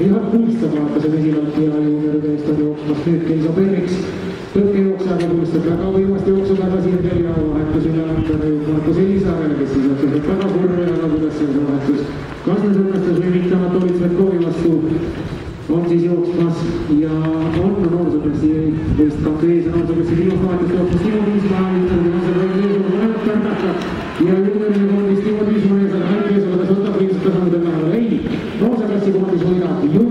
Ihan puistamaan, että se vesivaltti ja juunioriteista juoksemassa nyt Keiso Periks. Pyrkii juoksemaan puistetaan. Kauan viimeistä juoksu takaisin peliauva, Marko Sinisaarele, kes siis läks väga kurve ja nagu üles vahetus. kas ta survestas või mitte Anatoli Svetkovi vastu, on siis jooksmas ja on noorsooplatsi, vist kaks ees noorsooplatsi viimast vahetust jooksmas Timo Viismaa, ütleme, on seal veel ees, on väga tärkaka ja ülejäänud koondis Timo Viismaa ees, aga ainult ees, aga ta suudab ilmselt tasandada vähemalt ei, noorsooplatsi koondis võidab ju